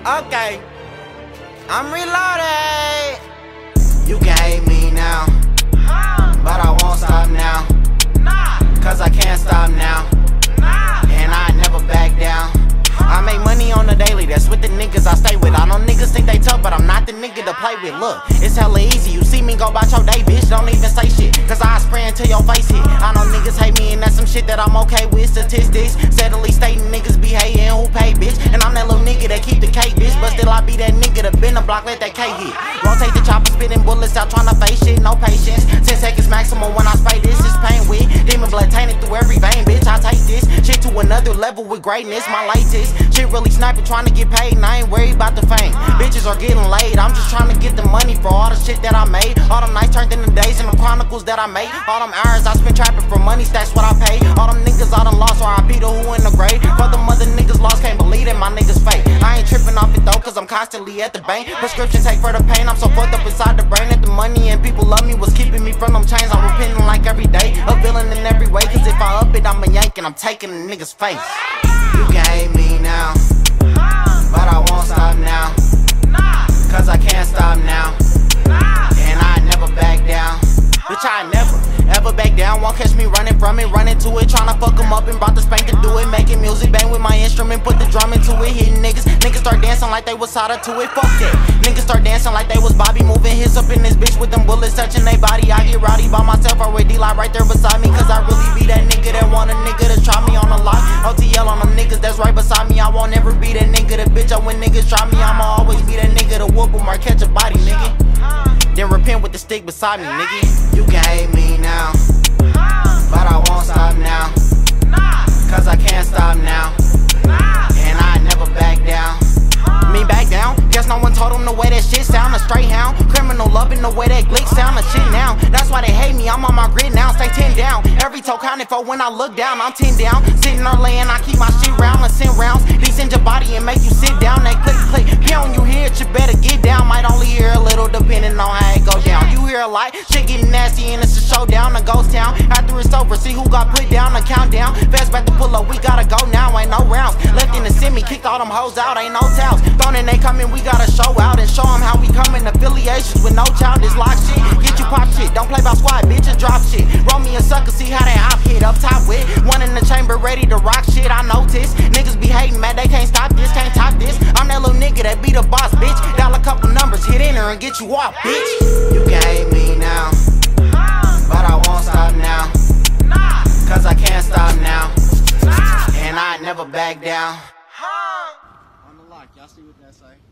Okay. I'm reloaded. You can hate me now. But I won't stop now. Cause I can't stop now. And I never back down. I make money on the daily, that's with the niggas I stay with. I know niggas think they tough, but I'm not the nigga to play with. Look, it's hella easy. You see me go about your day, bitch. Don't even say shit. Cause I spray until your face hit. I know niggas hate me, and that's some shit that I'm okay with. Statistics, steadily block, let that K hit. Rotate the chopper, spitting bullets out, trying to face shit, no patience. 10 seconds maximum when I spray this, is pain with. Demon blood tainted through every vein, bitch. I take this shit to another level with greatness, my latest. Shit really sniping, trying to get paid, and I ain't worried about the fame. Bitches are getting laid, I'm just trying to get the money for all the shit that I made. All them nights turned into days and the chronicles that I made. All them hours I spent trapping for money, that's what I I'm constantly at the bank. Prescription take for the pain, I'm so fucked up inside the brain that the money and people love me was keeping me from them chains. I'm repenting like every day, a villain in every way. Cause if I up it, I'm a yank and I'm taking a nigga's face. You can hate me now, but I won't stop now. Cause I can't stop now. And I never back down. Bitch, I never, ever back down. Won't catch me running from it, running to it. Tryna fuck 'em up and brought the spank to do it. Making music, bang with my instrument, put the drum into it. Hitting niggas, niggas start dancing like they was Sada to it. Fuck that. Niggas start dancing like they was Bobby, moving his up in this bitch with them bullets touching they body. I get rowdy by myself, I with D-Lock right there beside me. Cause I really be that nigga that want a nigga to try me on the lot. OTL on them niggas that's right beside me. I won't ever be that nigga, that bitch. I when niggas try me, I'ma always be that nigga to whoop 'em or catch a body, nigga. Then repent with the stick beside me, nigga. You can hate me now, hound. Criminal loving the way that glick sound. A shit now. That's why they hate me. I'm on my grid now. Stay 10 down. Every toe counted for when I look down. I'm 10 down. Sitting or laying, I keep my shit round. and send rounds. These in your body and make you sit down. They click, click. Pound you hear it, you better get down. Might only hear a little depending on how it goes down. You hear a lot. Shit getting nasty and it's a showdown. A ghost town. After it's over, see who got put down. A countdown. Fast back to pull up. We gotta go now. Ain't no rounds. Left in the semi. Kicked all them hoes out. Ain't no towels. Thrown in they coming. We gotta show out and show them how we coming. Affiliations with no child is lock shit. Get you pop shit. Don't play by squad, bitch, bitches drop shit. Roll me a sucker, see how they op hit up top with. One in the chamber ready to rock shit. I notice. Niggas be hating, man. They can't stop this, can't top this. I'm that little nigga that be the boss, bitch. Dial a couple numbers, hit enter and get you off, bitch. You can hate me now, And I never